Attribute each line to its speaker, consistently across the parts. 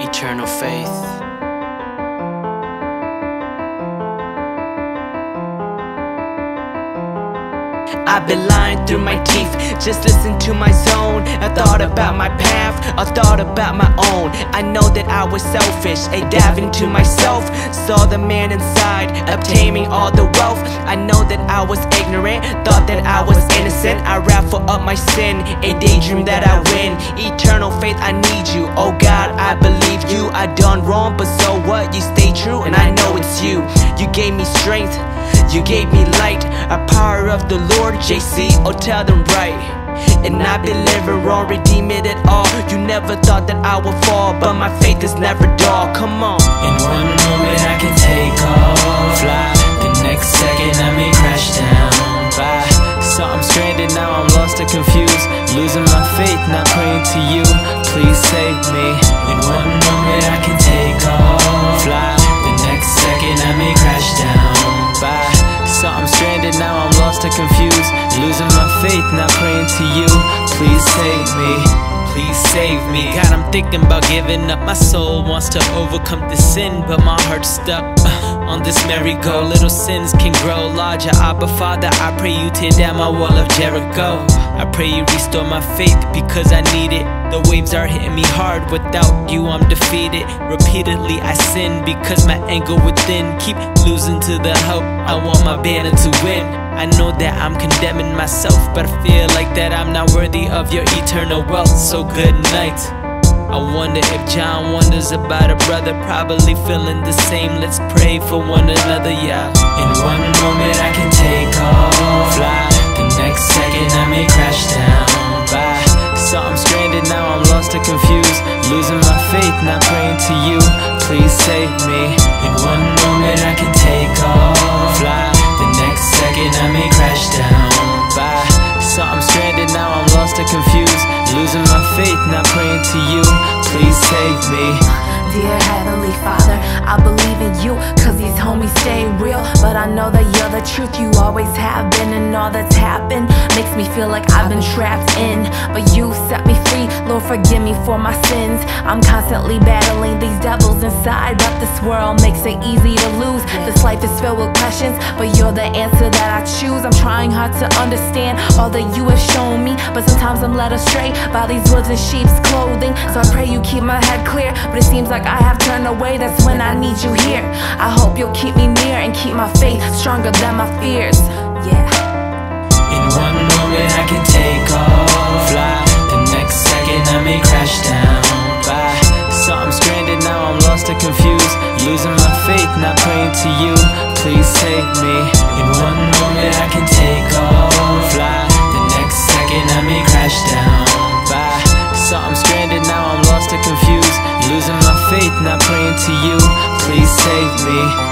Speaker 1: eternal faith. I've been lying through my teeth, just listen to my zone. I thought about my path, I thought about my own. I know that I was selfish, a dive into myself. Saw the man inside, obtaining all the wealth. I know that I was ignorant, thought that I was innocent. I raffle up my sin, a daydream that I win. Eternal faith, I need you. Oh God, I believe you. I done wrong, but so what? You stay true, and I know it's you. You gave me strength. You gave me light, a power of the Lord, JC, oh tell them right. And I've been living wrong, redeem it at all. You never thought that I would fall, but my faith is never dull. Come on.
Speaker 2: In one moment I can take off, fly. The next second I may crash down. Bye. So I'm stranded now, I'm lost and confused. Losing my faith, not praying to you. Please save me. In one moment I can take off, fly. The next second I may crash down. So I'm stranded now, I'm lost and confused. Losing my faith, now praying to you. Please save me. Please save me. God, I'm thinking about giving up. My soul wants to overcome the sin, but my heart's stuck uh, on this merry-go. Little sins can grow larger. Abba, Father, I pray you tear down my wall of Jericho. I pray you restore my faith because I need it. The waves are hitting me hard. Without you, I'm defeated. Repeatedly, I sin because my anger within keep losing to the hope, I want my banner to win. I know that I'm condemning myself, but I feel like that I'm not worthy of your eternal wealth. So good night. I wonder if John wonders about a brother, probably feeling the same. Let's pray for one another, yeah. In one moment I can take off, fly. The next second I may crash down. Bye. So save me. In one moment I can take off, fly. The next second I may crash down. Bye. So I'm stranded now, I'm lost and confused. Losing my faith, not praying to you. Please save me.
Speaker 3: Dear Heavenly Father, I believe in you, cause these homies stay real. But I know that you're the truth, you always have been, and all that's happened makes me feel like I've been trapped in. But you set me free, Lord, forgive me for my sins. I'm constantly battling these devils inside, but this world makes it easy to lose. This life is filled with questions, but you're the answer that I choose. I'm trying hard to understand all that you have shown me, but sometimes I'm led astray by these wolves in sheep's clothing. So I pray you keep my head clear, but it seems like I have turned away. That's when I need you here. I hope you'll keep me near and keep my faith stronger than my fears. Yeah.
Speaker 2: One moment I can take off, fly. The next second I may crash down. Bye. So I'm stranded now, I'm lost and confused. Losing my faith, not praying to you. Please save me. In one moment I can take off, fly. The next second I may crash down. Bye. So I'm stranded now, I'm lost and confused. Losing my faith, not praying to you. Please save me.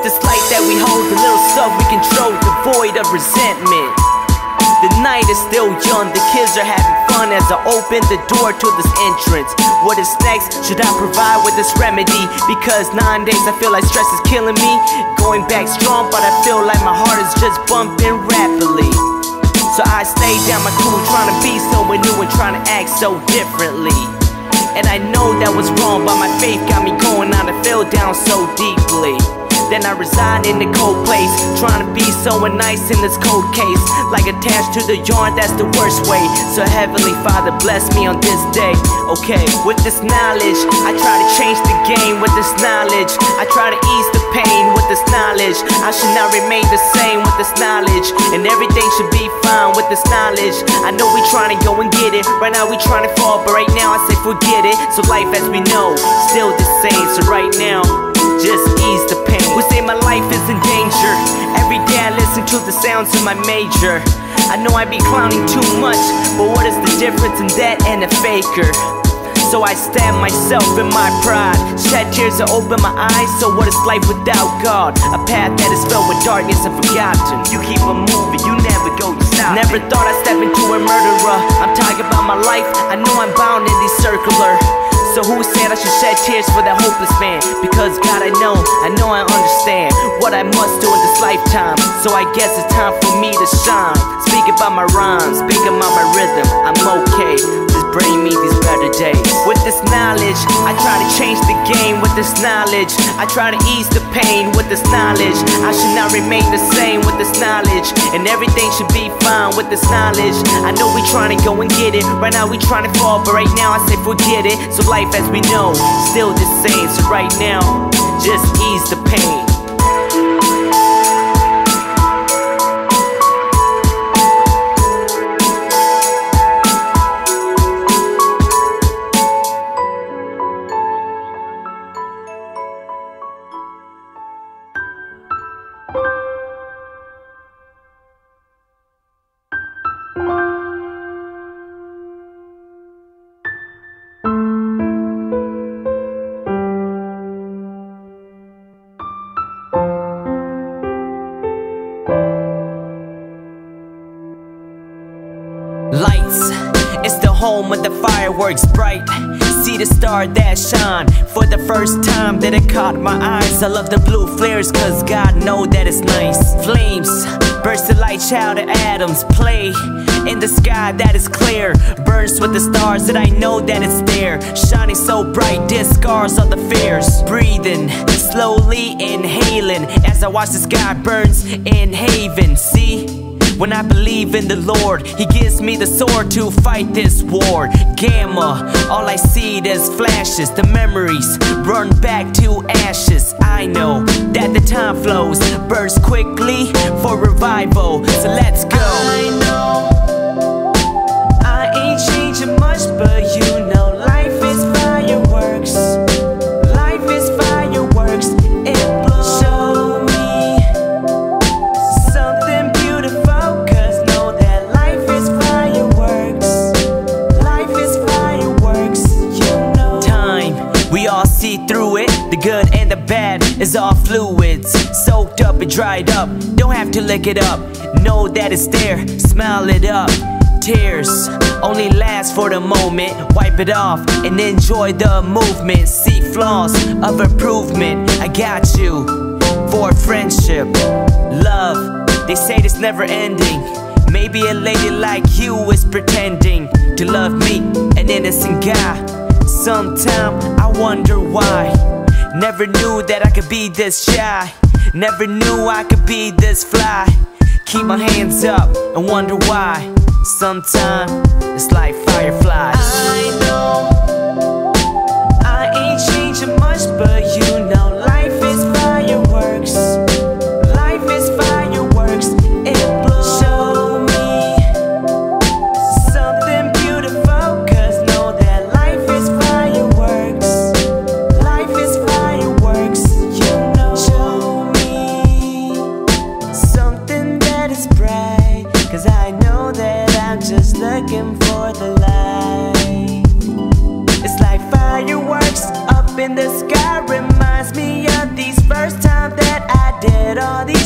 Speaker 1: This light that we hold, the little stuff we control, devoid of resentment. The night is still young, the kids are having fun as I open the door to this entrance. What is next? Should I provide with this remedy? Because nine days I feel like stress is killing me. Going back strong, but I feel like my heart is just bumping rapidly. So I stay down my cool, trying to be so new and trying to act so differently. And I know that was wrong, but my faith got me going on. I fell down so deeply. Then I reside in the cold place, trying to be so nice in this cold case. Like attached to the yarn, that's the worst way. So Heavenly Father, bless me on this day. Okay, with this knowledge, I try to change the game with this knowledge. I try to ease the pain with this knowledge. I should not remain the same with this knowledge. And everything should be fine with this knowledge. I know we trying to go and get it. Right now we trying to fall, but right now I say forget it. So life as we know, still the same. So right now, my life is in danger? Every day I listen to the sounds of my major. I know I be clowning too much, but what is the difference in that and a faker? So I stab myself in my pride. Shed tears to open my eyes. So what is life without God? A path that is filled with darkness and forgotten. You keep on moving, you never go, you stop. Never thought I'd step into a murderer. I'm talking about my life. I know I'm bound in these circular. So who said I should shed tears for that hopeless man? Because God, I know, I know I understand what I must do in this lifetime. So I guess it's time for me to shine. Speak about my rhymes, speak about my rhythm. I'm okay. Change the game. With this knowledge, I try to ease the pain. With this knowledge, I should not remain the same. With this knowledge, and everything should be fine. With this knowledge, I know we trying to go and get it. Right now we trying to fall, but right now I say forget it. So life as we know, still the same. So right now, just ease the pain. Home of the fireworks bright. See the star that shine for the first time that it caught my eyes. I love the blue flares, cause God know that it's nice. Flames, burst the light, child of atoms, play in the sky that is clear. Burns with the stars that I know that it's there. Shining so bright, discards all the fears. Breathing, slowly inhaling as I watch the sky burns in haven. See? When I believe in the Lord, He gives me the sword to fight this war. Gamma, all I see is flashes. The memories run back to ashes. I know that the time flows, bursts quickly for revival. So let's go. I know I ain't changing much, but you know see through it. The good and the bad is all fluids Soaked up and dried up, don't have to lick it up. Know that it's there, smile it up. Tears only last for the moment. Wipe it off and enjoy the movement. See flaws of improvement. I got you for friendship, love. They say it's never ending. Maybe a lady like you is pretending to love me, an innocent guy. Sometime I wonder why. Never knew that I could be this shy. Never knew I could be this fly. Keep my hands up and wonder why. Sometime it's like fireflies. I know I ain't changing much, but you know first time that I did all these